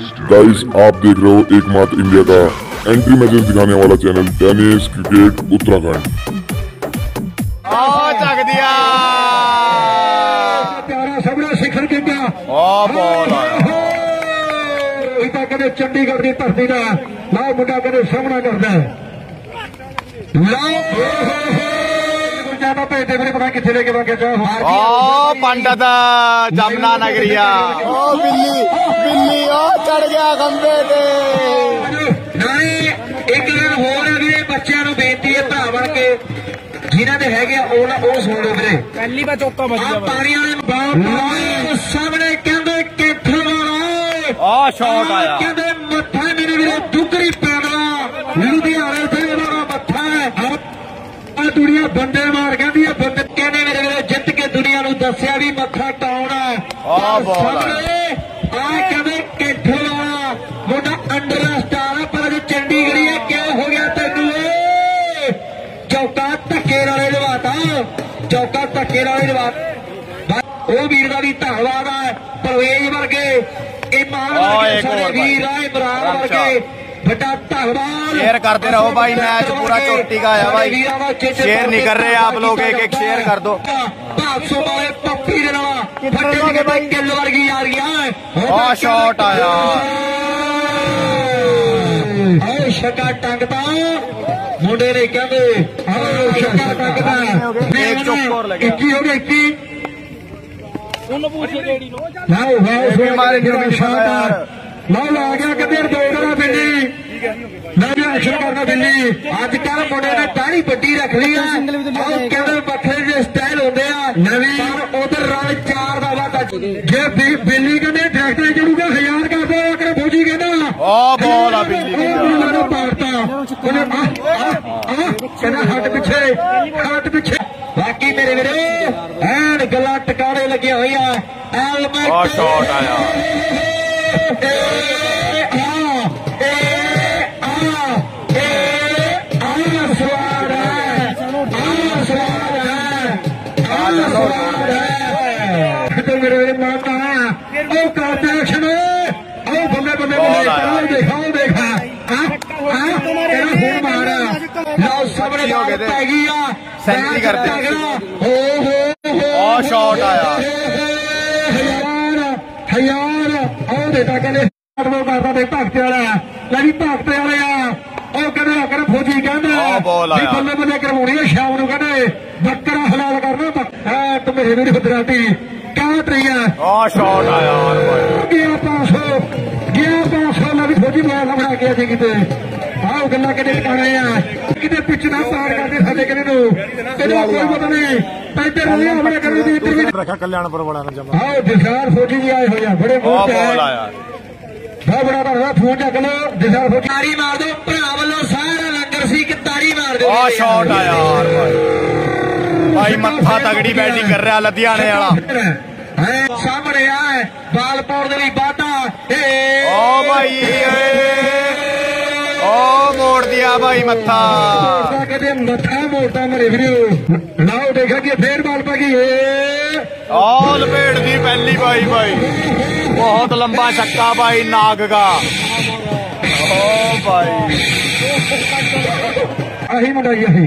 Guys आप देख रहे हो एकमात्र इंडिया का एंट्री मैचेस दिखाने वाला channel tennis cricket Uttarakhand Chandigarh की धरती का लाओ मुंडा कदे सामना करता है। लाओ ਤਾਂ ਕਦੇ ਚੰਡੀਗੜ੍ਹ ਦੀ ਧਰਤੀ ਦਾ ਲਾਓ ਮੁੰਡਾ ਕਦੇ ਸਾਹਮਣਾ ਕਰਦਾ ਹੈ। ਲਾਓ ਗੁਰਜਾਨਾ ਭੇਜਦੇ ਮੇਰੇ ਪਤਾ ਕਿੱਥੇ ਲੈ ਕੇ ਵਾਗੇ ਜਾ ਹਾਰ ਆ ਪੰਡਤ ਜਮਨਾ ਨਗਰੀਆ ਓ ਬਿੱਲੀ ਬਿੱਲੀ ਓ ਚੜ ਗਿਆ ਖੰਬੇ ਤੇ ਨਹੀਂ ਇੱਕ ਦਿਨ ਹੋਰ ਹੈ ਵੀਰੇ ਬੱਚਿਆਂ ਨੂੰ ਬੇਨਤੀ ਹੈ ਭਰਾ ਬਣ ਕੇ ਜਿਨ੍ਹਾਂ ਦੇ ਹੈਗੇ ਆ ਉਹ ਨਾ ਉਹ ਸੁਣ ਲਓ ਵੀਰੇ ਪਹਿਲੀ ਵਾਰ ਚੌਕਾ ਵੱਜ ਆ ਗਿਆ ਪਾਣੀ ਵਾਲੇ ਬਾਹਰ ਸਾਹਮਣੇ ਕਹਿੰਦੇ ਕਿੱਥੇ ਵਾਲਾ ਆ ਸ਼ਾਟ ਆਇਆ ਕਹਿੰਦੇ ਮੱਥਾ ਮੇਰੇ ਵੀਰੇ ਦੁਗਰੀ ਪੈਣਾ ਲੁਧਿਆਣੇ ਤੇ ਉਹਨਾਂ ਦਾ ਮੱਥਾ ਹੈ ਆ ਦੁਨੀਆ ਬੰਦੇ ਦੱਸਿਆ ਵੀ ਮੱਥਾ ਟਾਉਣਾ ਆਹ ਬਾਲ ਆ। ਆ ਕਹਿੰਦੇ ਕਿੱਥੇ ਵਾਲਾ ਮੁੰਡਾ ਅੰਡਰ ਸਟਾਰ ਪਰ ਅਜੇ ਚੰਡੀਗੜ੍ਹ ਹੈ ਕਿਆ ਹੋ ਗਿਆ ਤੈਨੂੰ ਏ ਚੌਕਾ ਧੱਕੇ ਨਾਲੇ ਲਵਾਤਾ ਚੌਕਾ ਧੱਕੇ ਨਾਲੇ ਲਵਾ ਉਹ ਵੀਰ ਦਾ ਵੀ ਧੰਨਵਾਦ ਹੈ ਪਰਵੇਜ ਵਰਗੇ ਇਮਾਨ ਆਹ ਵਰਗੇ ਇੱਕ ਸਾਡੇ ਹੋਰ ਭਾਈ। ਵੀਰ ਆ ਇਮਰਾਨ ਅੱਛਾ। ਵਰਗੇ ਵੱਡਾ ਧੰਨਵਾਦ शेयर करते रहो भाई मैच पूरा चोटी का आया भाई शेयर नहीं कर रहे आप लोग एक एक शेयर कर दो 500 ਵਾਲੇ ਪੱਪੀ ਦੇ ਨਾਲ ਫੱਟੇ ਜਿਹੇ ਬਾਈ ਕਿੱਲ ਵਰਗੀ ਯਾਰੀਆਂ ਆ ਸ਼ਾਟ ਆਇਆ ਆਏ ਛੱਕਾ ਟੰਗਦਾ ਮੁੰਡੇ ਨੇ ਕਹਿੰਦੇ ਆਏ ਛੱਕਾ ਟੰਗਦਾ ਇੱਕ ਚੁੱਕ ਹੋਰ ਲੱਗਿਆ। 21 ਹੋ ਗਿਆ 21 ਉਹਨੂੰ ਪੁੱਛੇ ਕਿਹੜੀ ਨੂੰ ਲਾਓ ਵਾਓ ਵੀ ਮਾਰੇ ਨਿਰਮਲ ਸ਼ਾਟ ਯਾਰ। ਲਾਓ ਲਾ ਗਿਆ ਕਿੱਧਰ ਦੋ ਗਲਾ ਬਿੱਲੀ ਨਾ ਵੀ ਐਕਸ਼ਨ ਕਰਨਾ ਬਿੱਲੀ ਅੱਜ ਕੱਲ ਮੁੰਡੇ ਨੇ ਟਾਣੀ ਵੱਡੀ ਰੱਖ ਲਈ ਆ ਉਹ ਕਹਿੰਦੇ ਵੱਖਰੇ ਜਿਹੇ ਸਟਾਈਲ ਹੁੰਦੇ ਆ ਨਵੀਂ ਪਰ ਉਧਰ ਰਲ ਚਾਰ ਦਾ ਵਾਧਾ ਜੇ ਬਿ- ਬਿੱਲੀ ਕਹਿੰਦੇ ਡਾਇਰੈਕਟਰ ਜੜੂਗਾ ਹਜ਼ਾਰ ਕਰ ਦੋ ਅਗਰ ਫੌਜੀ ਕਹਿੰਦਾ ਆ ਬਾਲ ਆ ਬਿੱਲੀ ਦੀ ਉਹ ਬਿੱਲੀ ਨੇ ਪਾੜਤਾ ਉਹਨੇ ਆ ਆ ਆ ਕਹਿੰਦਾ ਹੱਟ ਪਿੱਛੇ ਹੱਟ ਪਿੱਛੇ ਬਾਕੀ ਮੇਰੇ ਵੀਰੇ ਐਨ ਗੱਲਾਂ ਟਿਕਾਣੇ ਲੱਗੀਆਂ ਹੋਈਆਂ ਐਲਮੈਂਟ ਆ ਸ਼ਾਟ ਆਇਆ ਮੇਰੇ ਮਾਤਾ ਉਹ ਕਰਦਾ ਐਕਸ਼ਨ ਉਹ ਬੰਦੇ ਬੰਦੇ ਬੰਦੇ ਦੇਖਾਓ ਦੇਖਾ ਹਾਂ ਹਾਂ ਤੇਰਾ ਹੁਣ ਮਾਰ ਲਓ ਸਾਹਮਣੇ ਹੋ ਗਏ ਤੇ। ਪੈ ਗਈ ਆ ਸੈਂਚਰੀ ਕਰਦੇ। ਹੋ ਹੋ ਹੋ ਆ ਸ਼ਾਟ ਆਇਆ ਹਜ਼ਾਰ ਹਜ਼ਾਰ ਉਹ ਦੇਤਾ ਕਹਿੰਦੇ ਉਹ ਕਰਦਾ ਤੇ ਭਗਤੇ ਵਾਲਾ ਲੈ ਵੀ ਭਗਤੇ ਵਾਲੇ ਆ ਉਹ ਕਹਿੰਦੇ ਅਕਰ ਫੌਜੀ ਕਹਿੰਦੇ ਆਹ ਬਾਲ ਵੀ ਆਇਆ। ਬੱਲੇ ਬੱਲੇ ਕਰਵਾਉਣੀ ਆ ਸ਼ਾਮ ਨੂੰ ਕਹਿੰਦੇ ਬੱਕਰਾ ਹਲਾਲ ਕਰਨਾ ਮੇਰੇ ਵੀਰ ਬਦਰਾਟੀ ਕਿਆ ਤਰੀਆ ਆ ਸ਼ਾਟ ਆਇਆ ਯਾਰ ਭਾਈ ਗਿਆ 500 ਗਿਆ 500 ਲੈ ਵੀ ਫੌਜੀ ਬਣਾ ਬਣਾ ਕੇ ਅਜੇ ਕਿਤੇ। ਆਹ ਗੱਲਾਂ ਕਿਤੇ ਟਿਕਾਣੇ ਆ? ਕਿਤੇ ਪਿੱਛ ਨਾ ਪਾਰ ਕਰਦੇ ਸਾਡੇ ਕਿਤੇ ਨੂੰ। ਇਹਦਾ ਕੋਈ ਪਤਾ ਨਹੀਂ। ਪੈਂਟਰ ਨਹੀਂ ਆਪਣੇ ਕਰੀ ਦੀ ਇੱਧਰ ਵੀ ਰੱਖਿਆ ਕਲਿਆਣਪੁਰ ਵਾਲਿਆਂ ਨੇ ਜਮਾ। ਆਓ ਜਸਾਰ ਫੌਜੀ ਵੀ ਆਏ ਹੋਏ ਆ ਬੜੇ ਆ ਮੂੰਹ ਤੇ ਬਾਲ ਆਏ ਆਇਆ ਬਹੁਤ ਬੜਾ ਤੁਹਾਡਾ ਫੋਨ ਚੱਕ ਲਓ ਜਸਾਰ ਫੌਜੀ। ਤਾੜੀ ਮਾਰ ਦਿਓ ਭਰਾ ਵੱਲੋਂ ਸਾਰਾ ਲੰਗਰ ਸੀ ਕਿ ਤਾੜੀ ਮਾਰ ਦਿਓ। ਆ ਸ਼ਾਟ ਆਇਆ ਯਾਰ ਭਾਈ भाई मत्था तगड़ी बैटिंग कर रहा लुधियाने वाला। सामने आए बाल पाउन बाटा। ओ भाई ओ मोड़ दिया भाई मत्था। कहते मत्था मोड़ता मेरे वीडियो लाओ देखा कि फिर बाल पागी ऑल पेड़ दी पहली भाई भाई। बहुत लंबा छक्का भाई नाग का। ओ भाई। अही मुंडा यही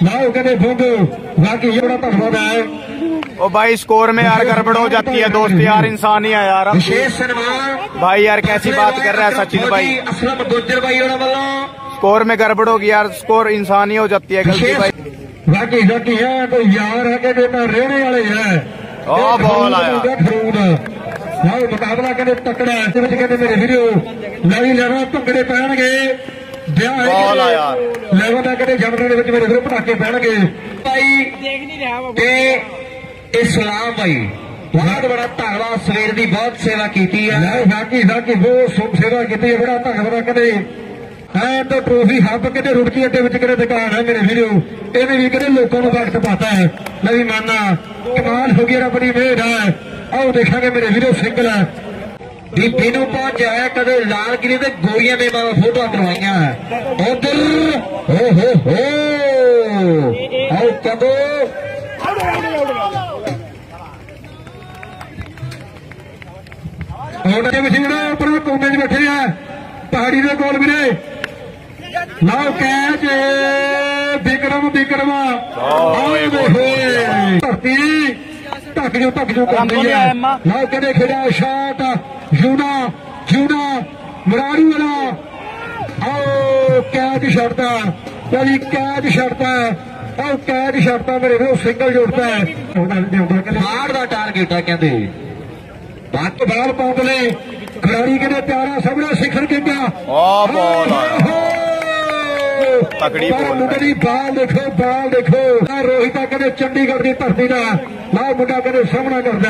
ਬੰਗੋ ਨਾਓ ਕਹਿੰਦੇ ਬੰਗੋ ਬਾਕੀ ਇਹ ਬੜਾ ਧੰਨਵਾਦ ਹੈ ओ भाई स्कोर में यार गड़बड़ हो जाती है दोस्त यार इंसान ही है यार ਵਿਸ਼ੇਸ਼ ਸਨਮਾਨ भाई यार कैसी बात कर रहा है सचिन भाई ਅਸਲਮ ਗੁੱਜਰ ਭਾਈ ਉਹਨਾਂ ਵੱਲੋਂ स्कोर में गड़बड़ होगी यार स्कोर इंसान ही हो जाती है गलती भाई ਬਾਕੀ ਬਾਕੀ ਹੈ ਕੋਈ ਯਾਰ ਹੈ ਕਿ ਜੇ ਤਾਂ ਰਹਿਣੇ ਵਾਲੇ ਹੈ ਆਹ ਬਾਲ ਆਇਆ। ਫਰੂਦ ਨਾਓ ਮੁਕਾਬਲਾ ਕਹਿੰਦੇ ਤਕੜਾ ਹੈ ਤੇ ਵਿੱਚ ਕਹਿੰਦੇ ਮੇਰੇ ਵੀਰੋ ਨਹੀਂ ਲੈਣਾ ਤਕੜੇ ਪੈਣਗੇ ਵਿਆਹ ਹੈ। ਲੈਵਲ ਦਾ ਕਹਿੰਦੇ ਜਮਰੇ ਦੇ ਵਿੱਚ ਮੇਰੇ ਵੀਰੋ ਪਟਾਕੇ ਪੈਣਗੇ। ਭਾਈ ਦੇਖ ਨਹੀਂ ਰਿਹਾ ਬਾਬੂ। ਤੇ ਇਸਲਾਮ ਭਾਈ ਬਹੁਤ ਬੜਾ ਧੰਨਵਾਦ ਸਵੇਰ ਦੀ ਬਹੁਤ ਸੇਵਾ ਕੀਤੀ ਹੈ ਬਾਕੀ ਬਾਕੀ ਬਹੁਤ ਸੁਭ ਸੇਵਾ ਕੀਤੀ ਹੈ ਬੜਾ ਧੰਨਵਾਦ ਕਦੇ। ਐ ਤਾਂ ਟਰੋਫੀ ਹੱਬ ਕਿਤੇ ਰੁੜਕੀ ਅੱਡੇ ਵਿੱਚ ਕਿਤੇ ਦੁਕਾਨ ਹੈ ਮੇਰੇ ਵੀਰੋ। ਇਹਨੇ ਵੀ ਕਿਤੇ ਲੋਕਾਂ ਨੂੰ ਵਕਤ ਪਾਤਾ ਹੈ। ਲੈ ਵੀ ਮਾਨਾ ਕਮਾਲ ਹੋ ਗਿਆ ਰੱਬ ਦੀ ਮਿਹਰ ਹੈ ਆਓ ਦੇਖਾਂਗੇ ਮੇਰੇ ਵੀਰੋ ਸਿੰਗਲ ਹੈ ਬੀਬੀ ਨੂੰ ਪਹੁੰਚਾਇਆ ਕਦੇ ਲਾਲ ਗਿਰੀ ਤੇ ਗੋਲੀਆਂ ਦੇ ਮਾਂ ਫੋਟੋਆਂ ਕਰਵਾਈਆਂ ਉਧਰ ਹੋ ਹੋ ਹੋ ਆਓ ਕਦੋਂ ਹੁਣ ਦੇ ਵਿੱਚ ਜਿਹੜਾ ਆਪਣਾ ਕੋਨੇ 'ਚ ਬੈਠੇ ਆ ਪਹਾੜੀ ਦੇ ਕੋਲ ਵੀਰੇ ਲਓ ਕੈਚ ਵਿਕਰਮ ਵਿਕਰਮ ਆਏ ਹੋਏ ਧਰਤੀ ਧੱਕ ਜੋ ਧੱਕ ਜੋ ਕਰਦੀ ਹੈ ਲਓ ਕਦੇ ਖੇਡਿਆ ਸ਼ਾਟ ਜੂਨਾ ਜੂਨਾ ਮਰਾੜੀ ਵਾਲਾ। ਆਓ ਕੈਚ ਛੱਡਦਾ ਕਦੀ ਕੈਚ ਛੱਡਦਾ ਆਓ ਕੈਚ ਛੱਡਦਾ ਮੇਰੇ ਵੀਰੋ ਸਿੰਗਲ ਜੋੜਦਾ ਹੈ ਹਾਰ ਦਾ ਟਾਰਗੇਟ ਆ ਕਹਿੰਦੇ। ਬੱਤ ਬਾਲ ਪਾਉਂਦੇ ਖਿਡਾਰੀ ਕਹਿੰਦੇ ਪਿਆਰਾ ਸਾਹਮਣੇ ਸਿਖਰ ਕਿੰਗਾ ਆਹ ਬਾਲ ਆ। ਤਕੜੀ ਬਾਲ। ਮੁੰਡੇ ਦੀ ਬਾਲ ਦੇਖੋ ਬਾਲ ਦੇਖੋ। ਰੋਹਿਤਾ ਕਹਿੰਦੇ ਚੰਡੀਗੜ੍ਹ ਦੀ ਧਰਤੀ ਦਾ। ਲਾ ਮੁੰਡਾ ਕਹਿੰਦੇ ਸਾਹਮਣਾ ਕਰਦਾ।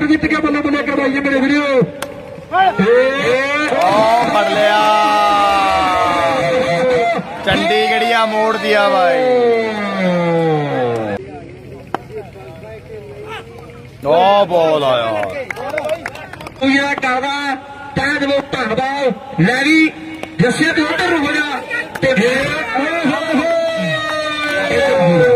ਟਰੈਕਟਰ ਜਿੱਤ ਕੇ ਬੱਲੇ ਬੱਲੇ ਕਰਵਾਈਏ ਮੇਰੇ ਵੀਡੀਓ ਓ ਫੜ ਲਿਆ ਚੰਡੀਗੜ੍ਹੀਆ ਮੋੜ ਦਿਆ ਭਾਈ ਓ ਬੋਲ ਆਇਆ ਤੂੰ ਇਹ ਕਰਦਾ ਤਾਂ ਜੋ ਧੰਨਵਾਦ ਲੈ ਵੀ ਜੱਸੇ ਤੇ ਉੱਧਰ ਹੋ ਜਾ ਤੇ ਫੇਰ ਓਹ ਹੋ ਹੋ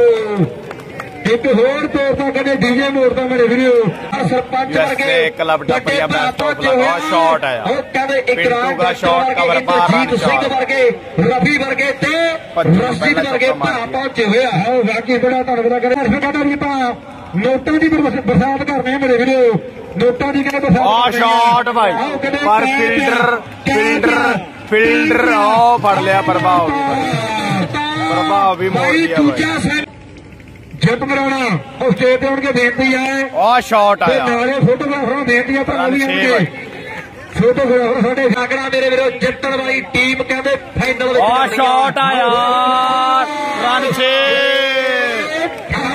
ਇੱਕ ਹੋਰ ਤੋਹਫਾ ਕਹਿੰਦੇ ਡੀਜੇ ਮੋੜਦਾ ਮੇਰੇ ਵੀਰੋ ਆ ਸਰਪੰਚ ਵਰਗੇ ਕਲੱਬ ਟੱਪਿਆ ਮੈਸਟਰ ਬਲਗਾ ਸ਼ਾਟ ਆਇਆ ਉਹ ਕਹਿੰਦੇ ਇਕਰਾਰ ਦਾ ਸ਼ਾਟ ਕਵਰ ਬਾਹਰ ਜੀਤ ਸਿੰਘ ਵਰਗੇ ਰਫੀ ਵਰਗੇ ਤੇ ਰਸ਼ੀਦ ਵਰਗੇ ਭਰਾ ਪਹੁੰਚੇ ਹੋਇਆ ਹੈ ਵਾਕੀ ਬੜਾ ਧੰਨਵਾਦ ਕਰਦੇ ਫਿਰ ਕਹਿੰਦਾ ਵੀ ਤਾਂ ਨੋਟਾਂ ਦੀ ਬਰਸਾਤ ਕਰਨੀ ਮੇਰੇ ਵੀਰੋ। ਨੋਟਾਂ ਦੀ ਕਹਿੰਦੇ ਬਰਸਾਤ ਆ? ਸ਼ਾਟ ਭਾਈ। ਪਰ ਫਿਲਡਰ ਫਿਲਡਰ ਫਿਲਡਰ ਆ। ਫੜ ਲਿਆ ਪ੍ਰਭਾਵ। ਪ੍ਰਭਾਵ ਵੀ ਮੋੜ ਲਿਆ ਭਾਈ। ਦੂਜਾ ਸੈਨ ਜਿੱਤ ਮਰਾਉਣਾ ਉਹ ਸਟੇਜ ਤੇ ਆਉਣਗੇ ਬੇਨਤੀ ਹੈ ਓ ਸ਼ਾਟ ਤੇ ਆਇਆ ਨਾਲੇ ਫੋਟੋਗ੍ਰਾਫਰਾਂ ਨੂੰ ਬੇਨਤੀ ਹੈ ਪਰ ਰਨ ਵੀ ਛੇ ਆਉਣਗੇ ਭਾਈ। ਫੋਟੋਗ੍ਰਾਫਰ ਸਾਡੇ ਸਾਗੜਾ ਮੇਰੇ ਵੀਰੋ ਜਿੱਤਣ ਵਾਲੀ ਟੀਮ ਕਹਿੰਦੇ ਫਾਈਨਲ ਵਿੱਚ ਓ ਜਾਣੀ ਆ। ਸ਼ਾਟ ਆਇਆ ਰਨ 6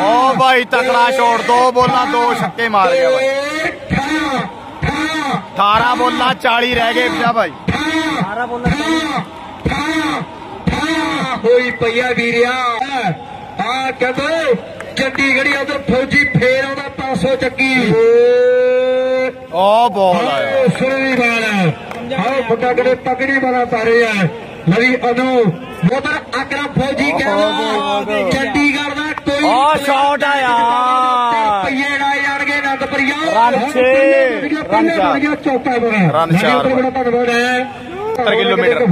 ਓ ਭਾਈ ਤਕੜਾ ਸ਼ਾਟ ਦੋ ਬੋਲਾਂ ਦੋ ਛੱਕੇ ਮਾਰ ਗਿਆ ਭਾਈ ਠਾ, ਠਾ, 18 ਬੋਲਾਂ 40 ਰਹਿ ਗਏ ਜਾ ਭਾਈ ਠਾ, ਠਾ, ਠਾ, ਠਾ, ਹੋਈ ਪਈਆ ਵੀਰਿਆ ਆ ਕਹਿੰਦੇ ਚੰਡੀਗੜ੍ਹੀ ਉਧਰ ਫੌਜੀ ਫੇਰ ਆਉਂਦਾ 500 ਚੱਕੀ। ਓ ਬੋਲ ਆਇਆ। ਸੁਣੀ ਬਾਲ ਆਓ ਮੁੰਡਾ ਕਿਹੜੇ ਤਕੜੀ ਵਾਲਾ ਤਾਰੇ ਆ। ਲਵੀ ਅਨੂ ਉਧਰ ਅਕਰਮ ਫੌਜੀ ਕਹਿੰਦਾ ਚੰਡੀਗੜ੍ਹ ਦਾ ਕੋਈ ਓ ਸ਼ਾਟ ਆਇਆ। ਪਈਏ ਨਾ ਜਾਣਗੇ ਅਨੰਦਪੁਰੀਆ ਰਨ ਛੇ, ਰਨ ਚਾਰ। ਗਿਆ ਚੌਕਾ ਬਣਾ ਰਨ ਚਾਰ। ਬੜਾ। ਧੰਨਵਾਦ ਹੈ। 70 ਕਿਲੋਮੀਟਰ।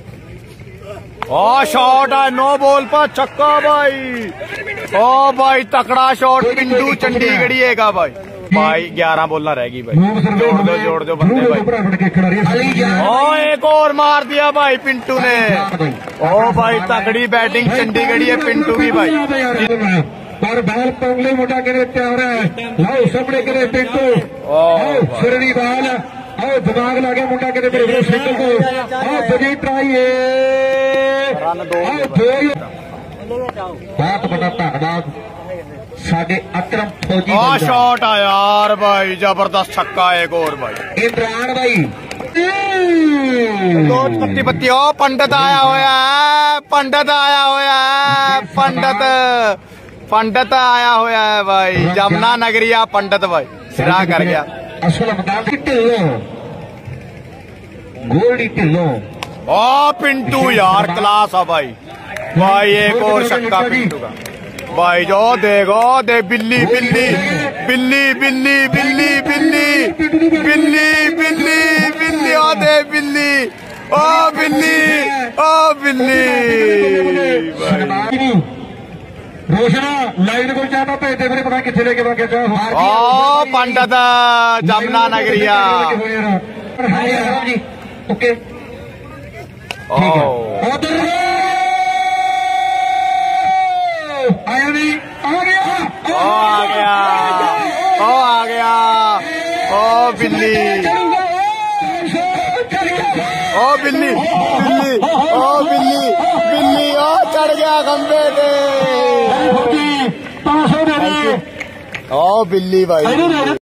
और शॉट है नो बॉल पर छक्का भाई। ओ भाई तकड़ा शॉट पिंडू चंडीगढ़ का भाई। भाई ग्यारह बोलना रहेगी भाई। जोड़ दो जोड़ दो बंदे भाई। ओ एक और मार दिया भाई पिंटू ने। ओ भाई तकड़ी बैटिंग चंडीगढ़ पिंटू की भाई। और बाल पंगली मोटा करे प्यार है। लाओ सामने करे पिंटू। सिरणी बाल। दिमाग लागे मोटा करे मेरे सिंगल है। शॉट आ यार भाई ज़बरदस्त छक्का एक और भाई इमरान भाई पत्ती पत्ती ओ पंडित आया होया है पंडित आया होया है पंडित पंडित आया होया है भाई जमुना नगरिया पंडित भाई सिरा कर गया असल गोल्डी ढिलो ओ पिंटू यार क्लास है भाई। भाई एक और शक्का पिंटू का। भाई जो देखो दे बिल्ली बिल्ली। बिल्ली बिल्ली बिल्ली बिल्ली। बिल्ली बिल्ली बिल्ली ओ दे बिल्ली। ओ बिल्ली ओ बिल्ली। रोशना लाइट को जाना पे दे पता किथे लेके बाकी ओ पंडित जमुना नगरिया। ओके। Oh. आया नहीं। आ गया। ओ आ गया। ओ आ गया। ओ बिल्ली। ओ बिल्ली बिल्ली। ओ बिल्ली बिल्ली। ओ चढ़ गया गंदे पे ओ बिल्ली भाई।